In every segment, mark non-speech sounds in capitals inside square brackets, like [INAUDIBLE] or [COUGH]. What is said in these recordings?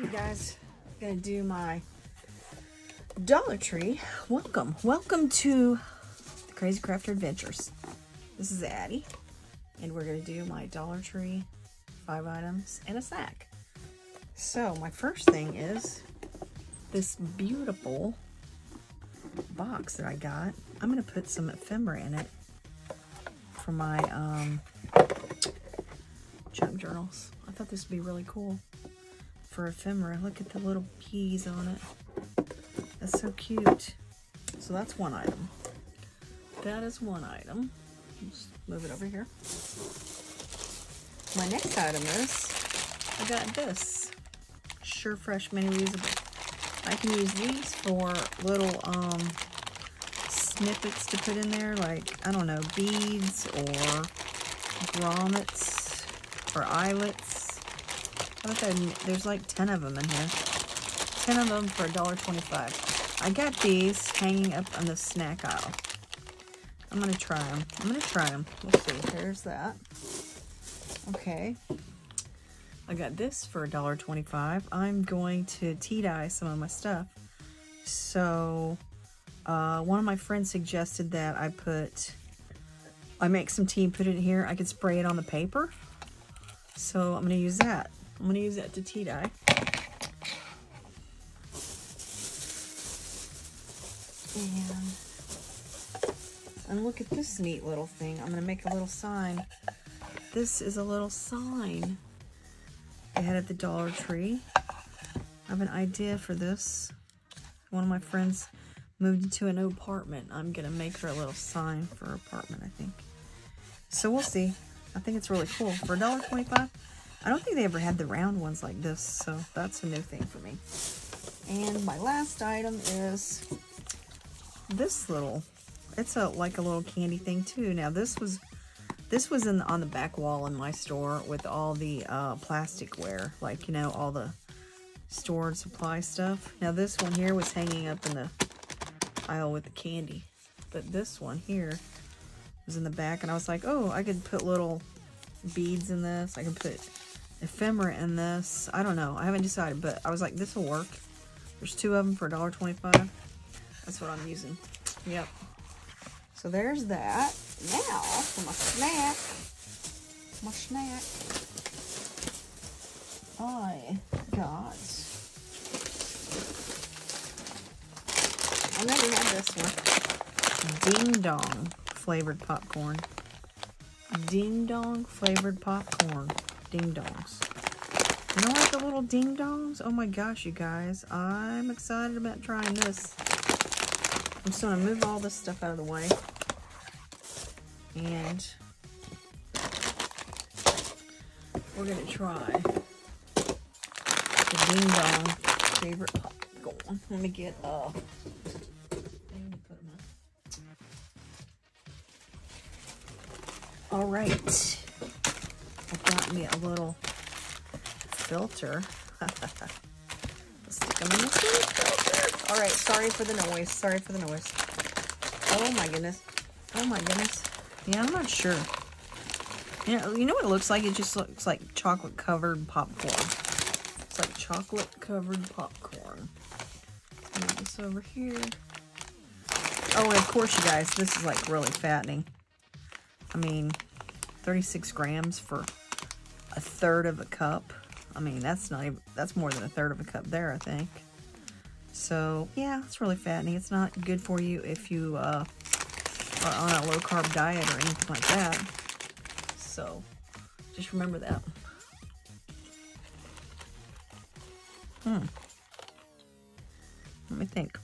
Hey guys, gonna do my Dollar Tree. Welcome, welcome to the Krazie Krafter Adventures. This is Addie, and we're gonna do my Dollar Tree five items and a snack. So my first thing is this beautiful box that I got. I'm gonna put some ephemera in it for my um, junk journals. I thought this would be really cool for ephemera. Look at the little peas on it. That's so cute. So that's one item. That is one item. Just move it over here. My next item is, I got this. Sure Fresh Mini Reusable. I can use these for little um, snippets to put in there, like, I don't know, beads or grommets or eyelets. There's like 10 of them in here. 10 of them for $1.25. I got these hanging up on the snack aisle. I'm going to try them. I'm going to try them. We'll see. There's that. Okay. I got this for $1.25. I'm going to tea dye some of my stuff. So, uh, one of my friends suggested that I put, I make some tea and put it in here. I could spray it on the paper. So I'm going to use that. I'm going to use that to tea dye. And, and look at this neat little thing. I'm going to make a little sign. This is a little sign I had at the Dollar Tree. I have an idea for this. One of my friends moved into a new apartment. I'm going to make her a little sign for her apartment, I think. So we'll see. I think it's really cool. For $1.25, I don't think they ever had the round ones like this, so that's a new thing for me. And my last item is this little, it's a like a little candy thing too. Now this was this was in on the back wall in my store with all the uh, plasticware, like you know all the stored supply stuff. Now this one here was hanging up in the aisle with the candy, but this one here was in the back, and I was like, oh, I could put little beads in this. I can put ephemera in this. I don't know. I haven't decided, but I was like, this will work. There's two of them for $1.25. That's what I'm using. Yep. So there's that. Now, for my snack, my snack, I got, I never had this one, Ding Dong flavored popcorn. Ding Dong flavored popcorn. Ding Dongs. You know like the little Ding Dongs? Oh my gosh, you guys. I'm excited about trying this. I'm just going to move all this stuff out of the way. And we're going to try the Ding Dong favorite popcorn. Let me get, uh, all right. Got me a little filter. [LAUGHS] Stick them in the filter. All right, sorry for the noise. Sorry for the noise. Oh my goodness. Oh my goodness. Yeah, I'm not sure. You know, you know what it looks like? It just looks like chocolate covered popcorn. It's like chocolate covered popcorn. Move this over here. Oh, and of course, you guys, this is like really fattening. I mean, 36 grams for a third of a cup. I mean, that's not even, that's more than a third of a cup there, I think. So, yeah, it's really fattening. It's not good for you if you uh, are on a low-carb diet or anything like that. So, just remember that. Hmm. Let me think.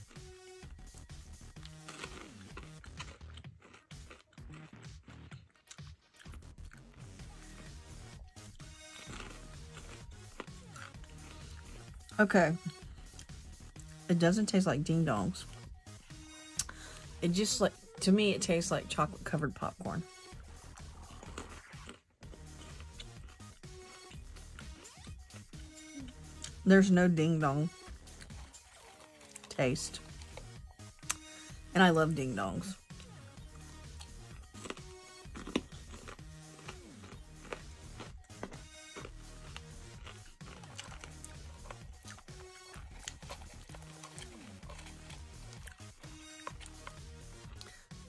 Okay. It doesn't taste like ding dongs. It just like, to me, it tastes like chocolate covered popcorn. There's no ding dong taste. And I love ding dongs.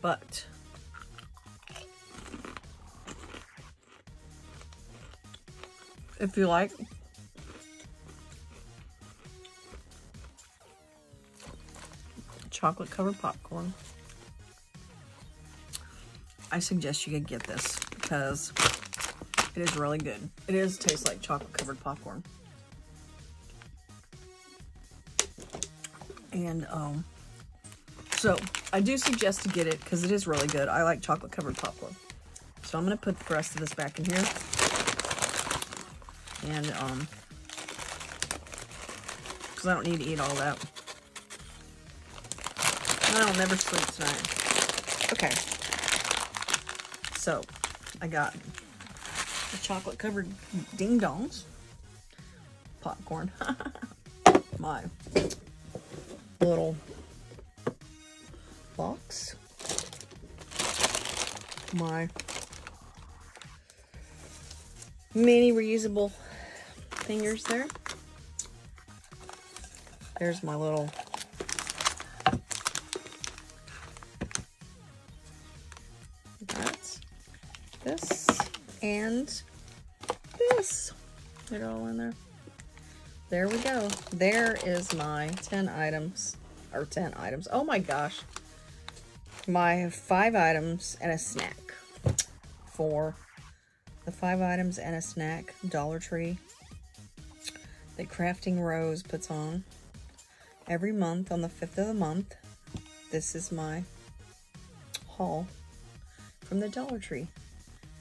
But if you like chocolate covered popcorn, I suggest you could get this because it is really good. It is tastes like chocolate covered popcorn. And um, so I do suggest to get it because it is really good. I like chocolate covered popcorn. So I'm going to put the rest of this back in here. And, um, because I don't need to eat all that. I don't never sleep tonight. Okay. So, I got the chocolate covered ding dongs. Popcorn. [LAUGHS] My little box. My mini reusable fingers there. There's my little that's this and this. They're all in there. There we go. There is my 10 items, or 10 items. Oh my gosh. My five items and a snack for the five items and a snack Dollar Tree that Crafting Rose puts on every month on the 5th of the month. This is my haul from the Dollar Tree.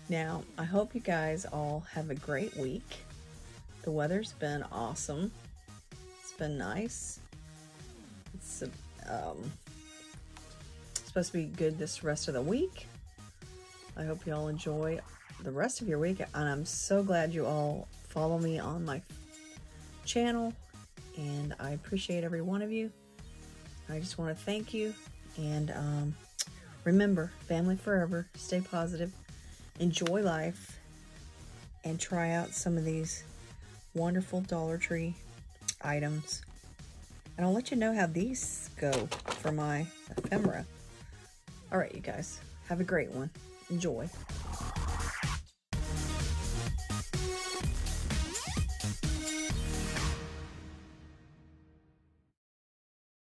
Now, I hope you guys all have a great week. The weather's been awesome. It's been nice. It's um, supposed to be good this rest of the week. I hope you all enjoy the rest of your week, and I'm so glad you all follow me on my channel, and I appreciate every one of you. I just want to thank you, and um, remember, family forever, stay positive, enjoy life, and try out some of these wonderful Dollar Tree items. And I'll let you know how these go for my ephemera. All right, you guys, have a great one. Enjoy.